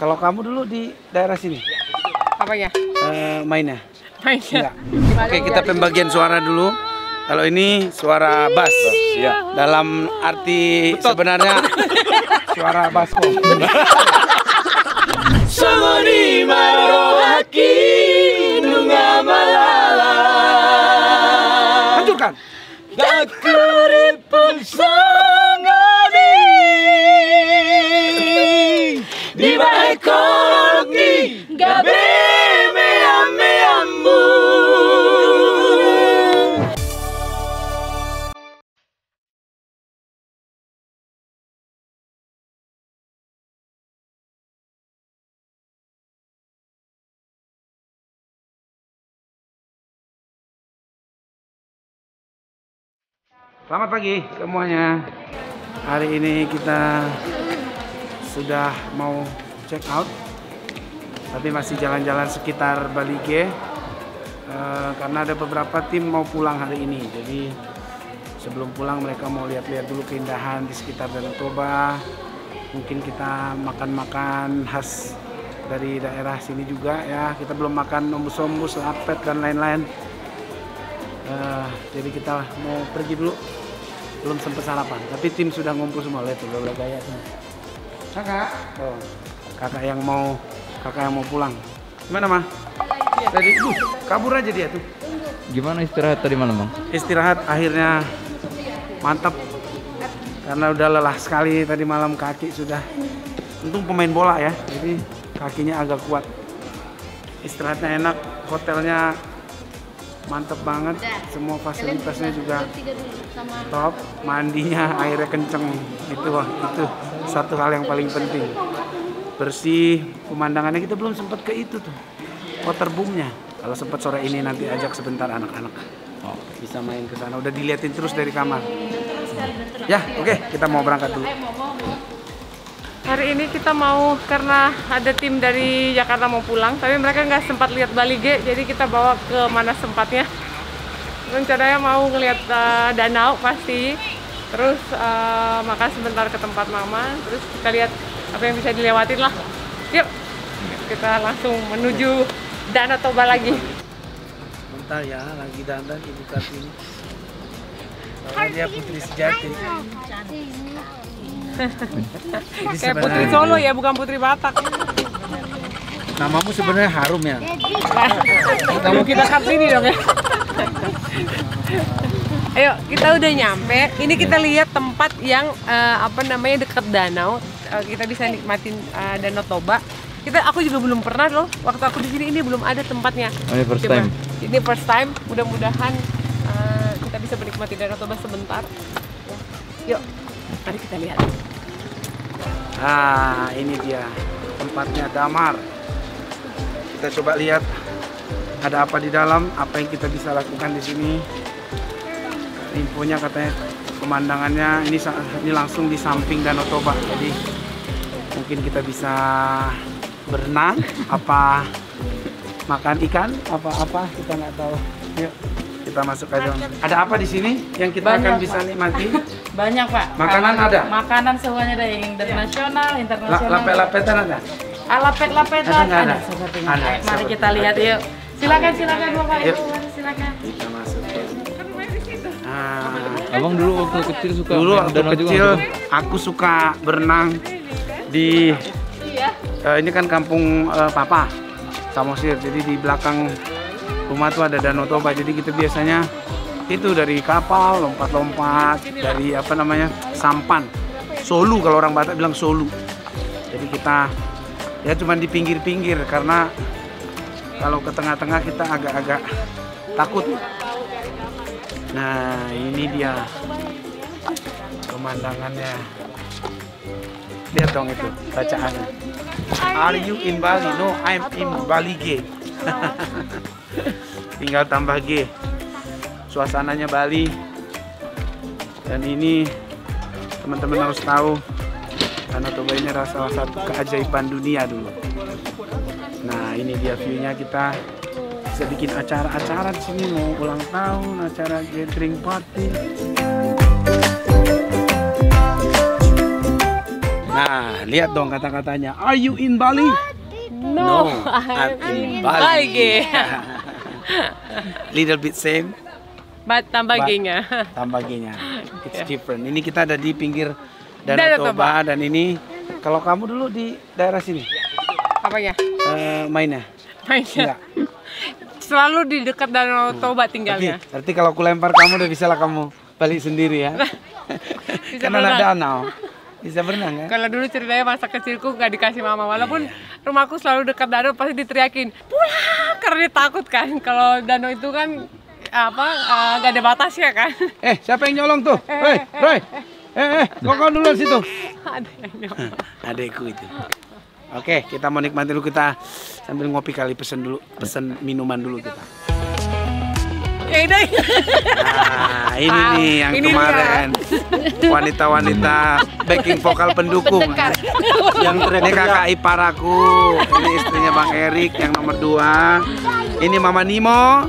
Kalau kamu dulu di daerah sini Apanya? eh, mainnya? Mainnya. Enggak. Oke, kita pembagian suara dulu. Kalau ini suara bass. Iya. Dalam arti sebenarnya suara basko. Samani marohaki nunga malala Hancurkan. Dakuripun Selamat pagi semuanya. Hari ini kita sudah mau check out, tapi masih jalan-jalan sekitar Bali G. Eh, karena ada beberapa tim mau pulang hari ini. Jadi sebelum pulang mereka mau lihat-lihat dulu keindahan di sekitar Danau Toba. Mungkin kita makan-makan khas dari daerah sini juga ya. Kita belum makan ombus-ombus, lapet dan lain-lain. Eh, jadi kita mau pergi dulu belum sempat sarapan tapi tim sudah ngumpul semua lihat udah gaya semua kakak oh, kakak yang mau kakak yang mau pulang. Gimana mah tadi uh, kabur aja dia tuh. Gimana istirahat tadi malam bang? istirahat akhirnya mantap karena udah lelah sekali tadi malam kaki sudah untung pemain bola ya. Jadi kakinya agak kuat. Istirahatnya enak hotelnya mantep banget. Semua fasilitasnya juga top mandinya airnya kenceng. Itu wah, itu satu hal yang paling penting bersih. Pemandangannya kita belum sempat ke itu tuh waterboomnya kalau sempat sore ini nanti ajak sebentar anak-anak. Bisa main ke sana. Udah diliatin terus dari kamar. Ya oke kita mau berangkat dulu. Hari ini kita mau karena ada tim dari Jakarta mau pulang, tapi mereka nggak sempat lihat Bali G, jadi kita bawa ke mana sempatnya. Rencananya mau ngeliat eh, danau pasti, terus eh, makan sebentar ke tempat mama, terus kita lihat apa yang bisa dilewatin lah. Yuk, kita langsung menuju Danau Toba lagi. bentar ya lagi dandan ibu kartini soalnya dia putri sejati Kayak Putri Solo ya, bukan Putri Batak. namamu sebenarnya harum ya Kamu kita Kartini dong ya. Ayo, kita udah nyampe. Ini kita lihat tempat yang eh, apa namanya dekat danau. Eh, kita bisa nikmatin eh, Danau Toba. Kita aku juga belum pernah loh. Waktu aku di sini ini belum ada tempatnya. Oh, ini first Coba. time. Ini first time. Mudah-mudahan eh, kita bisa menikmati Danau Toba sebentar. Ya. Yuk, mari kita lihat. Nah, ini dia tempatnya Damar. Kita coba lihat ada apa di dalam, apa yang kita bisa lakukan di sini. Infonya katanya pemandangannya ini ini langsung di samping Danau Toba. Jadi mungkin kita bisa berenang, apa makan ikan, apa-apa kita nggak tahu. Yuk, kita masuk aja. Ada apa di sini yang kita akan Banyak, bisa Pak. nikmati? Banyak pak. Makanan ada? Makanan semuanya ada yang internasional, La- internasional. Lapet-lapetan ada? Ah, lapet-lapetan Ada ada? Ada, Ayo, Mari kita lihat yuk. Silakan silakan bapak Yuk. ibu silakan. Nah, Abang dulu waktu kecil suka dulu waktu juga kecil Bang? aku suka berenang di eh, ini kan kampung eh, papa Samosir jadi di belakang rumah tuh ada danau toba. Jadi kita biasanya itu dari kapal lompat-lompat dari apa namanya sampan. Solu kalau orang Batak bilang solu. Jadi kita ya cuman di pinggir-pinggir karena kalau ke tengah-tengah kita agak-agak takut Nah, ini dia pemandangannya. Lihat dong itu bacaannya. Are you in Bali? No, I'm in Bali G. Tinggal tambah G. Suasananya Bali. Dan ini teman-teman harus tahu Danau Toba ini adalah salah satu keajaiban dunia dulu. Nah, ini dia view-nya kita bisa bikin acara-acara di sini mau ulang tahun, acara gathering party. Nah, lihat dong kata-katanya. Are you in Bali? No, I'm in Bali. Bali. Little bit same, Bat tambah Ba- G-nya. tambah. It's different. Ini kita ada di pinggir Danau Toba dan ini kalau kamu dulu di daerah sini Apanya? eh, mainnya. Mainnya. Enggak. Selalu di dekat Danau Toba Tapi, tinggalnya. berarti kalau aku lempar kamu udah bisa lah kamu balik sendiri ya. Bisa Karena ada berenang. danau. Bisa berenang kan? Kalau dulu ceritanya masa kecilku nggak dikasih mama, walaupun rumahku selalu dekat danau pasti diteriakin pulang karena dia takut kan. Kalau danau itu kan apa eh, nggak ada batasnya kan. Eh, siapa yang nyolong tuh? Hei, Roy. Eh, eh, kok kau duluan situ? Ada yang nyolong. Adekku itu. Oke, kita mau nikmati dulu kita sambil ngopi kali pesen dulu, pesen minuman dulu kita. Ya. Nah, ini nih yang ini kemarin wanita-wanita backing vokal pendukung. yang ini kakak ipar aku, ini istrinya Bang Erik yang nomor dua. Ini Mama Nimo.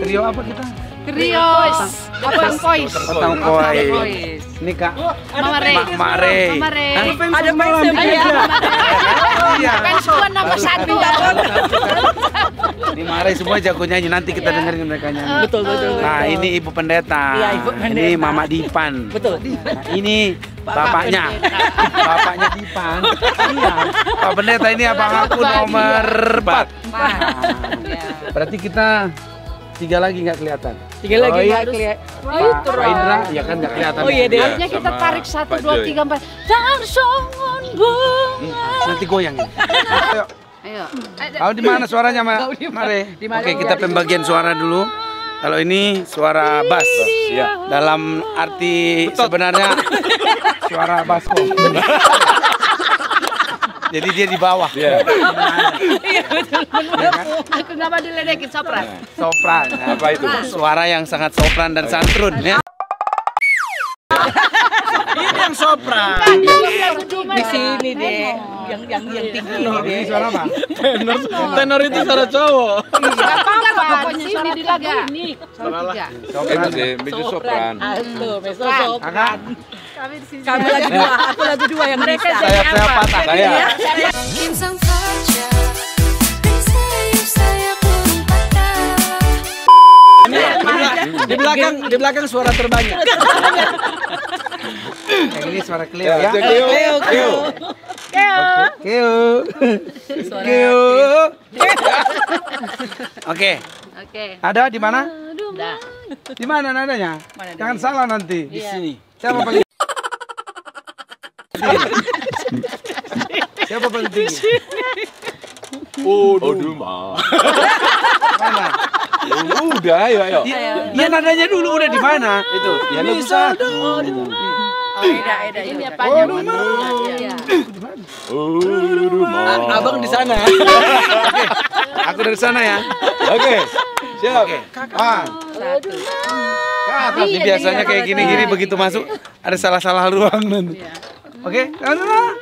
Trio apa kita? Krios. Abang Kois. Koi. Ini kak Mama Rey. Mama Rey. Ada malam Iya. Fans gua nomor satu. Ini Mare semua jago nyanyi nanti kita dengerin mereka nyanyi. Betul, betul, Nah ini ibu pendeta. Iya, Ibu Ini Mama Dipan. Betul. Nah, ini bapaknya. Bapaknya Dipan. Iya. Pak pendeta ini abang aku nomor 4. Berarti kita tiga lagi nggak kelihatan. Tiga lagi nggak kelihatan. Pak, Pak Indra, ya kan nggak kelihatan. Oh iya deh. Harusnya kita tarik satu, dua, tiga, empat. Tarsongon bunga. Nanti goyang. Ayo. Ayo. Kau di mana suaranya, Ma? Mare. Oke, kita pembagian suara dulu. Kalau ini suara bass. Ya. Dalam arti sebenarnya suara basko. Jadi dia di bawah. Iya. Aku nggak mau diledekin sopran. Sopran. Nah, Apa itu? Suara yang sangat sopran dan santun ya. Ini yang sopran. Di sini deh. Yang yang yang tinggi ini deh. Suara apa? Tenor itu suara cowok. Gak apa-apa, pokoknya suara di lagu ini. Suara tiga. Sopran. Itu sih, mezzo sopran. Aduh, meso sopran. Kakak, Kami lagi dua, aku lagi dua yang mereka patah. Saya. Insan saja Dan saya patah Di belakang, di belakang suara terbanyak. Yang ini suara Cleo ya. Cleo. Cleo. Cleo. Cleo. Oke. Oke. Ada di mana? Di mana nadanya? Jangan salah nanti. Di sini. Siapa paling Siapa paling tinggi? Aduh, ma. Mana? Udah, ayo, ayo. Iya, ya, nadanya dulu udah di mana? Itu. Ya lu bisa. Oh, Eda, Eda. Ini apa? Iya. Aduh, ma. Abang di sana. Aku dari sana ya. Oke. Siap. Ah. Ke atas nih biasanya kayak gini-gini begitu masuk ada salah-salah ruang nanti. Oke, sana.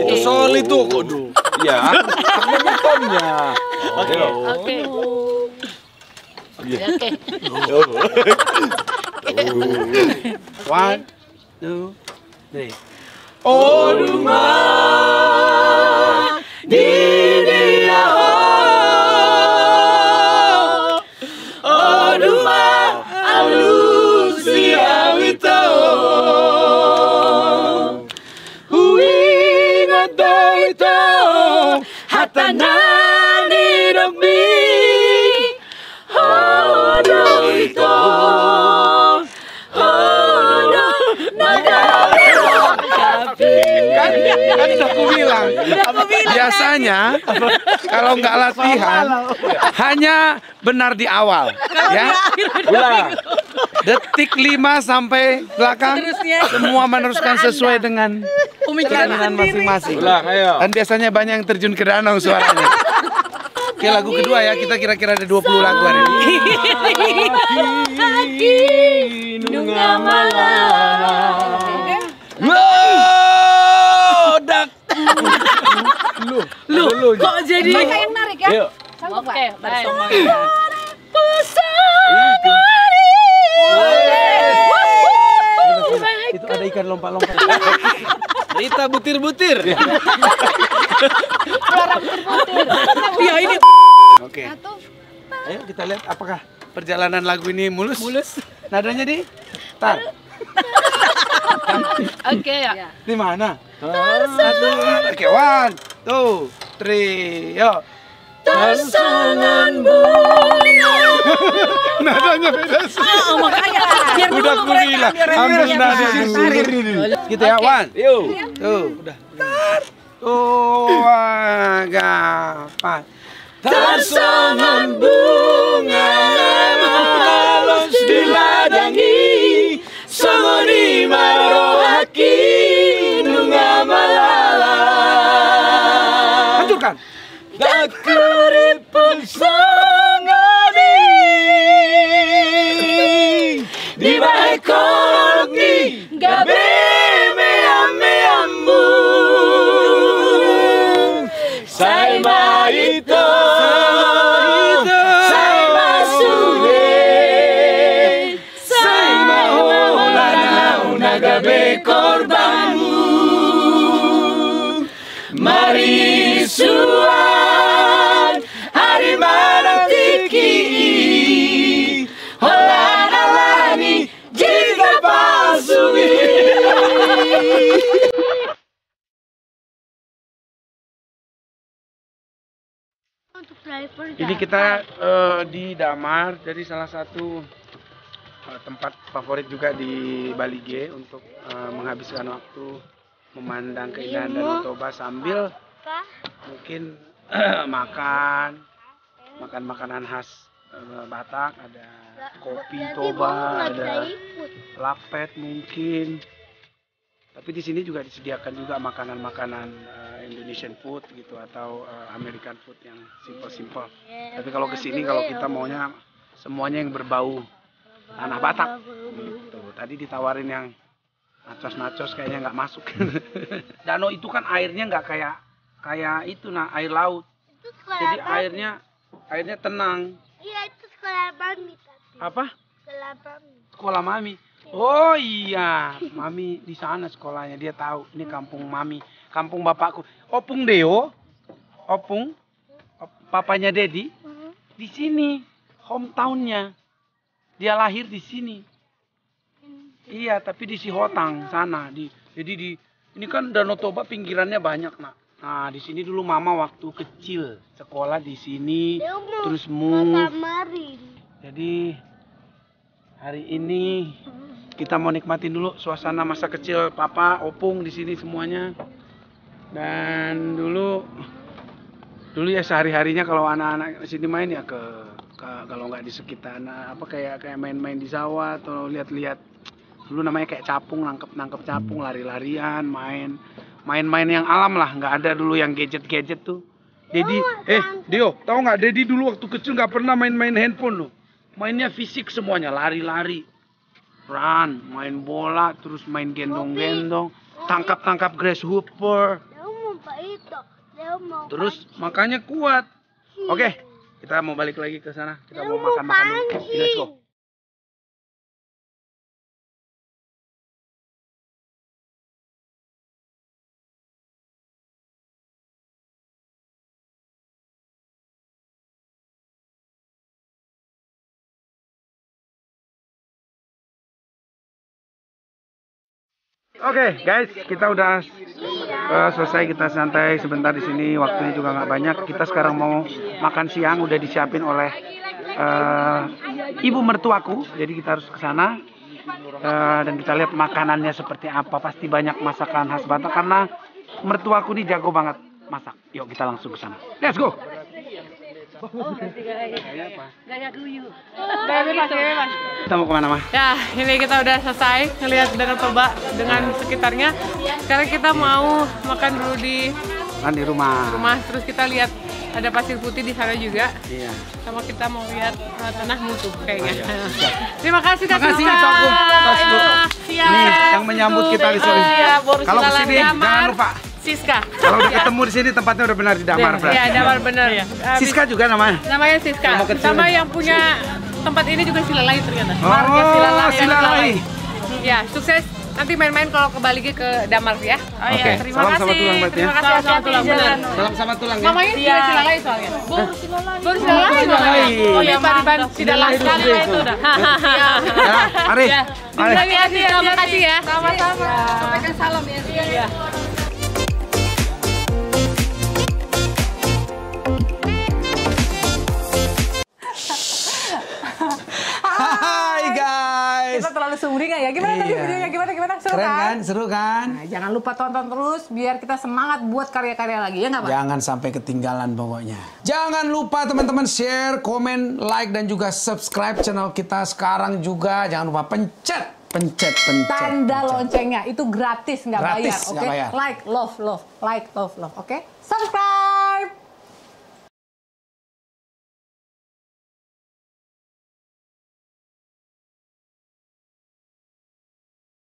Itu sol itu. Iya. Aku nyetomnya. Oke. Oke. Oke. One, two, three. Oh, rumah di hatanani dogmi. Oh, doito. Oh, do, Kan, kan udah aku bilang. Biasanya kalau nggak latihan hanya benar di awal, ya. Ulang. Detik 5 sampai belakang semua meneruskan sesuai dengan keinginan masing-masing. Dan biasanya banyak yang terjun ke danau suaranya. Oke lagu kedua ya, kita kira-kira ada 20 lagu hari ini. Lodak. Lu, lu, Kok jadi Mereka yang narik ya. Ayo. Sanggup Oke, Pak? baik. Itu. Ada ikan lompat-lompat. Rita butir-butir. Iya ini. Oke. Ayo kita lihat apakah perjalanan lagu ini mulus. Mulus. Nadanya di tar. Oke ya. Di mana? Satu. Oke, one, two, three, yo. Pasangan bunga Nadanya beda sih. Oh, makanya biar Udah aku mereka bilang, nada biar- dulu. Gitu ya, one, Yuk. two, udah. Oh, gampang. Pasangan bunga Halus diladangi Sangoni marohaki Nunga malala Hancurkan. Dakuripun sangani. Me gabe meameamu Salma ito Salma sule Salma holana unagabe korbamu Mari suai Ini kita eh, di Damar, jadi salah satu eh, tempat favorit juga di Bali G untuk eh, menghabiskan waktu memandang keindahan Danau Toba sambil mungkin makan makan makanan khas eh, Batak, ada kopi Toba, ada lapet mungkin. Tapi di sini juga disediakan juga makanan-makanan eh, Indonesian food gitu atau eh, American food yang simple-simple. Tapi kalau ke sini kalau kita maunya semuanya yang berbau tanah Batak. Gitu. Tadi ditawarin yang nachos-nachos kayaknya nggak masuk. Danau itu kan airnya nggak kayak kayak itu nah air laut. Jadi airnya airnya tenang. Iya itu sekolah mami tapi. Apa? Sekolah mami. Sekolah mami. Oh iya, mami di sana sekolahnya dia tahu. Ini kampung mami, kampung bapakku. Opung Deo, Opung, op- papanya Dedi di sini, hometownnya. Dia lahir di sini. Iya, tapi di Sihotang sana. Di, jadi di ini kan Danau Toba pinggirannya banyak nak. Nah di sini dulu mama waktu kecil sekolah di sini, terus move. Jadi hari ini kita mau nikmatin dulu suasana masa kecil papa, opung di sini semuanya. Dan dulu dulu ya sehari-harinya kalau anak-anak di sini main ya ke, ke- kalau nggak di sekitar nah, apa kayak kayak main-main di sawah atau lihat-lihat. Dulu namanya kayak capung nangkep-nangkep capung lari-larian main. Main-main yang alam lah nggak ada dulu yang gadget-gadget tuh. Dedi eh Dio tahu nggak Dedi dulu waktu kecil nggak pernah main-main handphone loh. Mainnya fisik semuanya lari-lari run main bola terus main gendong-gendong. Tangkap-tangkap grasshopper. Terus makanya kuat. Oke kita mau balik lagi ke sana. Kita mau makan-makan dulu. Let's go Oke guys, kita udah eh, selesai kita santai sebentar di sini. Waktunya juga nggak banyak. Kita sekarang mau makan siang udah disiapin oleh eh, ibu mertuaku. Jadi kita harus ke sana Eh, dan kita lihat makanannya seperti apa. Pasti banyak masakan khas Batak karena mertuaku ini jago banget masak. Yuk kita langsung ke sana. Let's go. Kita mau ke mana mah? Ya, ini kita udah selesai ngelihat Danau Toba dengan sekitarnya. Sekarang kita mau makan dulu di Kan di rumah. rumah, terus kita lihat ada pasir putih di sana juga. Iya. Sama kita mau lihat uh, tanah mutu kayaknya. Terima kasih Kak Makasih, Siska. Kak Kum. Mas, Bu. Ya, Nih, yang menyambut kita di sini. Iya, baru Kalau ke sini jangan lupa. Siska. Kalau udah ketemu di sini tempatnya udah benar di Damar berarti. Iya, Damar bener. Habis- Siska juga namanya. Namanya Siska. Sama yang punya tempat ini juga Silalai ternyata. Oh, Marga Silalai. Silalai. Ya, sukses Nanti main-main kalau ke Bali G ke Damar ya. Oh Oke. terima Salam kasih. sama tulang ya. Terima kasih sama tulang benar. Salam sama tulang ya. Mama ini tidak silalai soalnya. Baru silalai. Baru silalai. silalai. Oh ya, Pak Riban tidak Silalai sekali lah itu udah. Ya, mari. Mari. Terima kasih, terima kasih ya. Sama-sama. Sampaikan salam ya. Iya. Ya. Gimana tadi Iya. videonya? Gimana gimana? Seru Keren kan? kan? Seru kan? Nah, jangan lupa tonton terus biar kita semangat buat karya-karya lagi ya nggak Pak? Jangan sampai ketinggalan pokoknya. Jangan lupa teman-teman share, komen, like dan juga subscribe channel kita sekarang juga. Jangan lupa pencet, pencet, pencet. Tanda pencet. loncengnya itu gratis nggak bayar, oke? bayar. Like, love, love, like, love, love, oke? Subscribe.